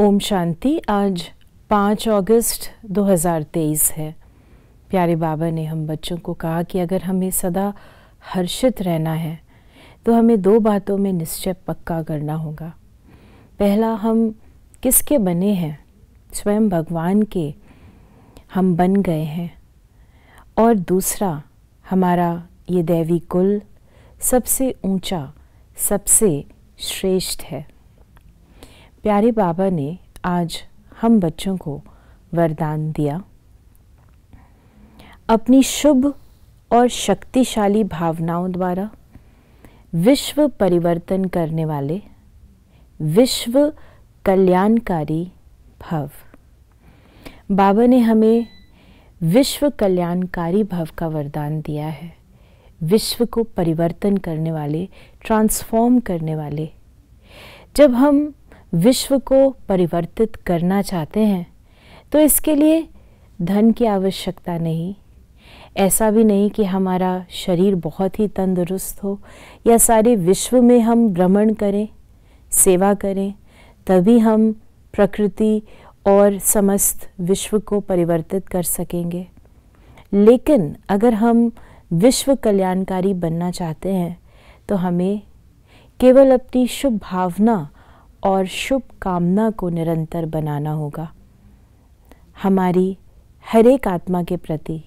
ओम शांति, आज पाँच अगस्त 2023 है। प्यारे बाबा ने हम बच्चों को कहा कि अगर हमें सदा हर्षित रहना है तो हमें दो बातों में निश्चय पक्का करना होगा। पहला, हम किसके बने हैं? स्वयं भगवान के हम बन गए हैं। और दूसरा, हमारा ये दैवी कुल सबसे ऊँचा, सबसे श्रेष्ठ है। प्यारे बाबा ने आज हम बच्चों को वरदान दिया। अपनी शुभ और शक्तिशाली भावनाओं द्वारा विश्व परिवर्तन करने वाले, विश्व कल्याणकारी भव। बाबा ने हमें विश्व कल्याणकारी भव का वरदान दिया है। विश्व को परिवर्तन करने वाले ट्रांसफॉर्म करने वाले। जब हम विश्व को परिवर्तित करना चाहते हैं तो इसके लिए धन की आवश्यकता नहीं। ऐसा भी नहीं कि हमारा शरीर बहुत ही तंदुरुस्त हो, या सारे विश्व में हम भ्रमण करें, सेवा करें, तभी हम प्रकृति और समस्त विश्व को परिवर्तित कर सकेंगे। लेकिन अगर हम विश्व कल्याणकारी बनना चाहते हैं तो हमें केवल अपनी शुभ भावना और शुभ कामना को निरंतर बनाना होगा। हमारी हर एक आत्मा के प्रति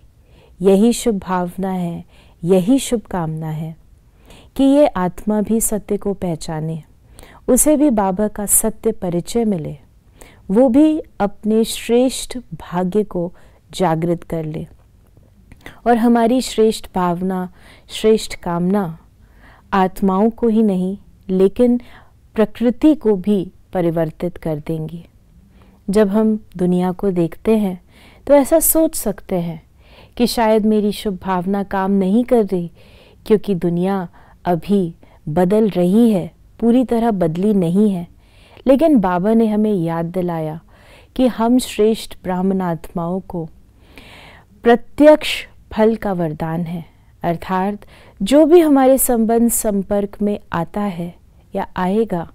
यही शुभ भावना है, यही शुभ कामना है कि ये आत्मा भी सत्य को पहचाने, उसे भी बाबा का सत्य परिचय मिले। वो भी अपने श्रेष्ठ भाग्य को जागृत कर ले। और हमारी श्रेष्ठ भावना, श्रेष्ठ कामना आत्माओं को ही नहीं, लेकिन प्रकृति को भी परिवर्तित कर देंगी। जब हम दुनिया को देखते हैं तो ऐसा सोच सकते हैं कि शायद मेरी शुभ भावना काम नहीं कर रही, क्योंकि दुनिया अभी बदल रही है, पूरी तरह बदली नहीं है। लेकिन बाबा ने हमें याद दिलाया कि हम श्रेष्ठ ब्राह्मण आत्माओं को प्रत्यक्ष फल का वरदान है। अर्थात जो भी हमारे संबंध संपर्क में आता है या आएगा,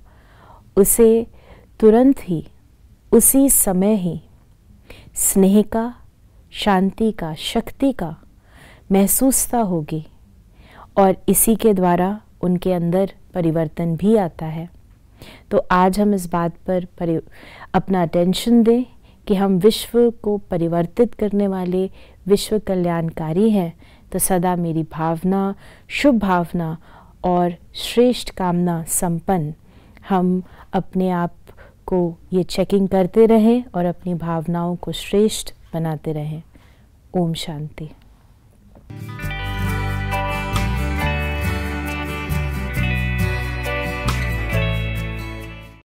उसे तुरंत ही, उसी समय ही, स्नेह का, शांति का, शक्ति का महसूसता होगी और इसी के द्वारा उनके अंदर परिवर्तन भी आता है। तो आज हम इस बात पर अपना अटेंशन दें कि हम विश्व को परिवर्तित करने वाले विश्व कल्याणकारी हैं। तो सदा मेरी भावना, शुभ भावना और श्रेष्ठ कामना संपन्न। हम अपने आप को ये चेकिंग करते रहें और अपनी भावनाओं को श्रेष्ठ बनाते रहें। ओम शांति।